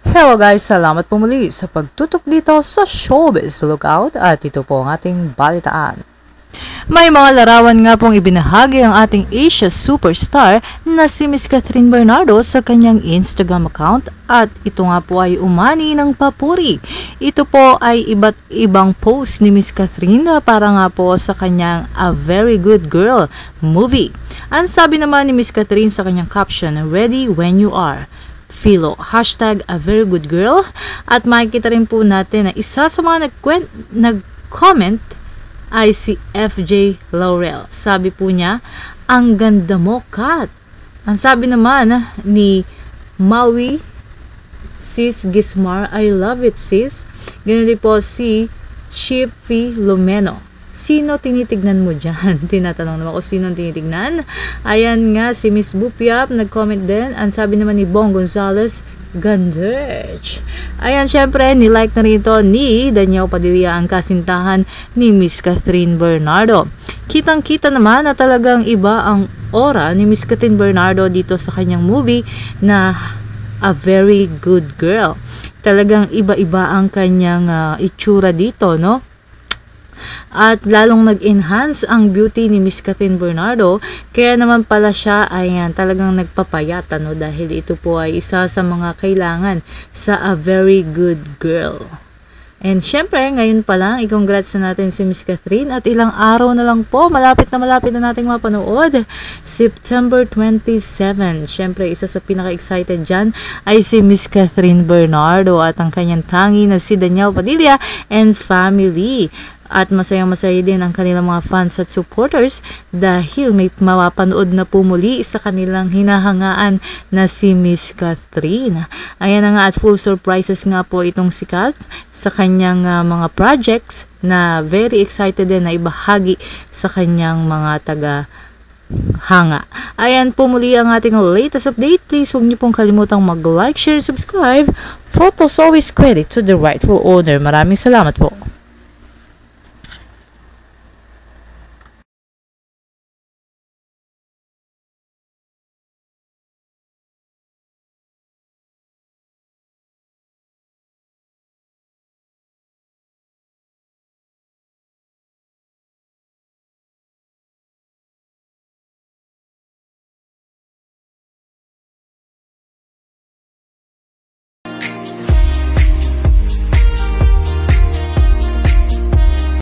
Hello guys, salamat po muli sa pagtutok dito sa Showbiz Lookout at ito po ang ating balitaan. May mga larawan nga pong ibinahagi ang ating Asia superstar na si Miss Catherine Bernardo sa kanyang Instagram account at ito nga po ay umani ng papuri. Ito po ay iba't ibang post ni Miss Catherine para nga po sa kanyang A Very Good Girl movie. Ang sabi naman ni Miss Catherine sa kanyang caption, Ready when you are. Philo. Hashtag a very good girl. At makikita rin po natin na isa sa mga nag-comment ay si FJ Laurel. Sabi po niya, ang ganda mo, Kat. Ang sabi naman ni Maui Sis Gismar, I love it, sis. Ganun din po si Shippy Lumeno. Sino tinitignan mo dyan? Tinatanong naman ko sino tinitignan. Ayan nga, si Miss Bupiap nag-comment din. Ang sabi naman ni Bong Gonzales, Ganderch. Ayan, syempre, nilike na rito ni Daniel Padilla ang kasintahan ni Miss Catherine Bernardo. Kitang-kita naman na talagang iba ang aura ni Miss Catherine Bernardo dito sa kanyang movie na A Very Good Girl. Talagang iba-iba ang kanyang uh, itsura dito, no? At lalong nag-enhance ang beauty ni Miss Catherine Bernardo kaya naman pala siya ayan talagang nagpapayat no dahil ito po ay isa sa mga kailangan sa a very good girl. And syempre, ngayon pa lang, i-congrats na natin si Miss Catherine at ilang araw na lang po, malapit na malapit na nating mapanood. September 27. Syempre, isa sa pinaka-excited dyan ay si Miss Catherine Bernardo at ang kanyang tangi na si Daniel Padilla and family at masayang-masaya din ang kanilang mga fans at supporters dahil may mapapanood na po muli sa kanilang hinahangaan na si Miss Catherine. Ayan na nga at full surprises nga po itong si Kath sa kanyang uh, mga projects na very excited din na ibahagi sa kanyang mga taga hanga. Ayan po muli ang ating latest update. Please huwag niyo pong kalimutang mag-like, share, subscribe. Photos always credit to the rightful owner. Maraming salamat po.